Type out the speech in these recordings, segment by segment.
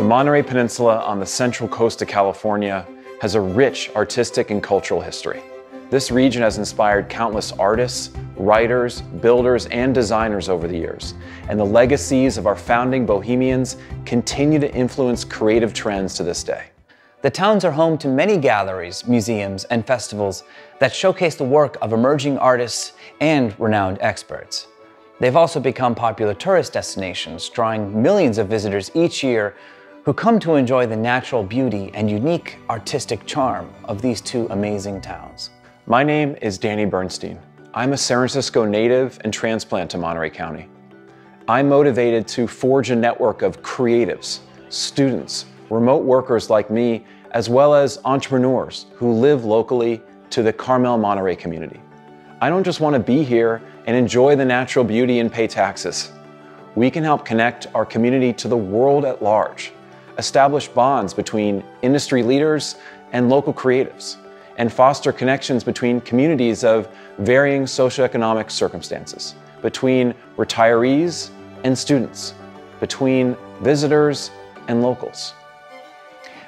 The Monterey Peninsula on the central coast of California has a rich artistic and cultural history. This region has inspired countless artists, writers, builders, and designers over the years, and the legacies of our founding bohemians continue to influence creative trends to this day. The towns are home to many galleries, museums, and festivals that showcase the work of emerging artists and renowned experts. They've also become popular tourist destinations, drawing millions of visitors each year who come to enjoy the natural beauty and unique artistic charm of these two amazing towns. My name is Danny Bernstein. I'm a San Francisco native and transplant to Monterey County. I'm motivated to forge a network of creatives, students, remote workers like me, as well as entrepreneurs who live locally to the Carmel Monterey community. I don't just want to be here and enjoy the natural beauty and pay taxes. We can help connect our community to the world at large, establish bonds between industry leaders and local creatives, and foster connections between communities of varying socioeconomic circumstances, between retirees and students, between visitors and locals.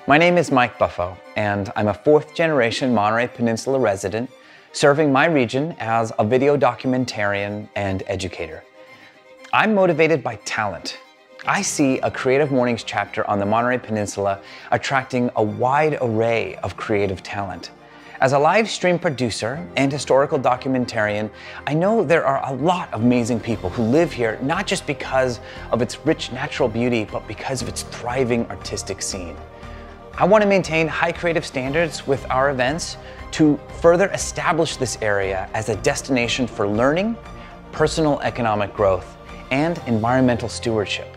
My name is Mike Buffo, and I'm a fourth generation Monterey Peninsula resident, serving my region as a video documentarian and educator. I'm motivated by talent. I see a Creative Mornings chapter on the Monterey Peninsula attracting a wide array of creative talent. As a live stream producer and historical documentarian, I know there are a lot of amazing people who live here not just because of its rich natural beauty, but because of its thriving artistic scene. I want to maintain high creative standards with our events to further establish this area as a destination for learning, personal economic growth, and environmental stewardship.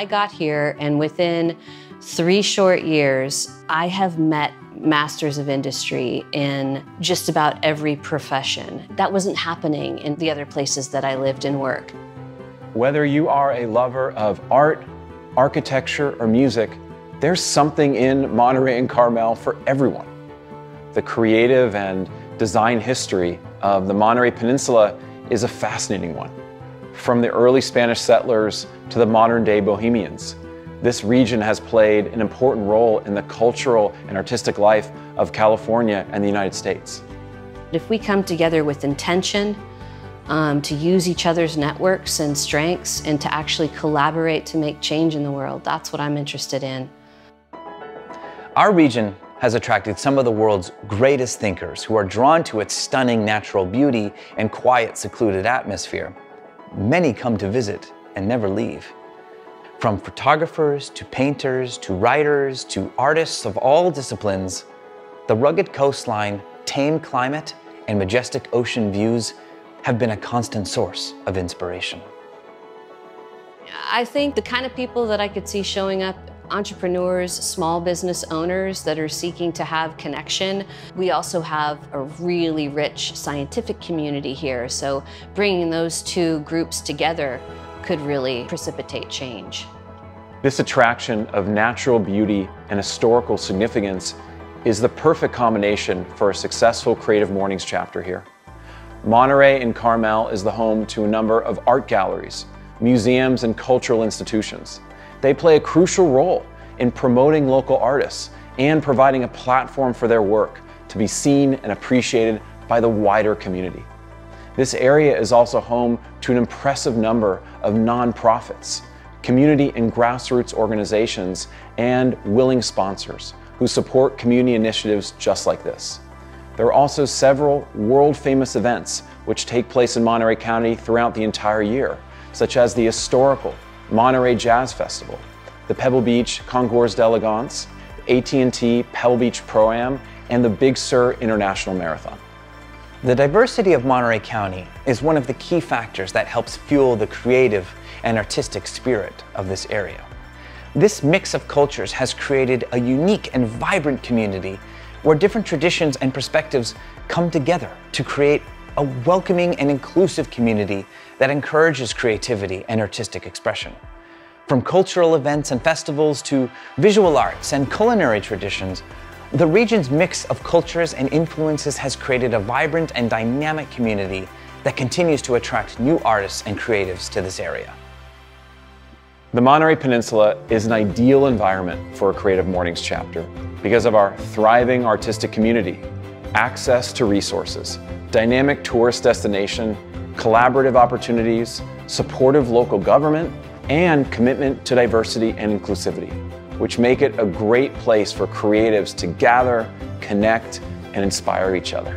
I got here and within three short years, I have met masters of industry in just about every profession. That wasn't happening in the other places that I lived and worked. Whether you are a lover of art, architecture, or music, there's something in Monterey and Carmel for everyone. The creative and design history of the Monterey Peninsula is a fascinating one. From the early Spanish settlers to the modern day Bohemians, this region has played an important role in the cultural and artistic life of California and the United States. If we come together with intention, um, to use each other's networks and strengths and to actually collaborate to make change in the world, that's what I'm interested in. Our region has attracted some of the world's greatest thinkers who are drawn to its stunning natural beauty and quiet, secluded atmosphere. Many come to visit and never leave. From photographers to painters to writers to artists of all disciplines, the rugged coastline, tame climate, and majestic ocean views have been a constant source of inspiration. I think the kind of people that I could see showing up entrepreneurs, small business owners that are seeking to have connection. We also have a really rich scientific community here, so bringing those two groups together could really precipitate change. This attraction of natural beauty and historical significance is the perfect combination for a successful Creative Mornings chapter here. Monterey and Carmel is the home to a number of art galleries, museums, and cultural institutions. They play a crucial role in promoting local artists and providing a platform for their work to be seen and appreciated by the wider community. This area is also home to an impressive number of nonprofits, community and grassroots organizations, and willing sponsors who support community initiatives just like this. There are also several world famous events which take place in Monterey County throughout the entire year, such as the historical Monterey Jazz Festival, the Pebble Beach Concours d'Elegance, AT&T Pebble Beach Pro-Am, and the Big Sur International Marathon. The diversity of Monterey County is one of the key factors that helps fuel the creative and artistic spirit of this area. This mix of cultures has created a unique and vibrant community where different traditions and perspectives come together to create a welcoming and inclusive community that encourages creativity and artistic expression. From cultural events and festivals to visual arts and culinary traditions, the region's mix of cultures and influences has created a vibrant and dynamic community that continues to attract new artists and creatives to this area. The Monterey Peninsula is an ideal environment for a Creative Mornings chapter because of our thriving artistic community, access to resources, dynamic tourist destination, collaborative opportunities, supportive local government, and commitment to diversity and inclusivity, which make it a great place for creatives to gather, connect, and inspire each other.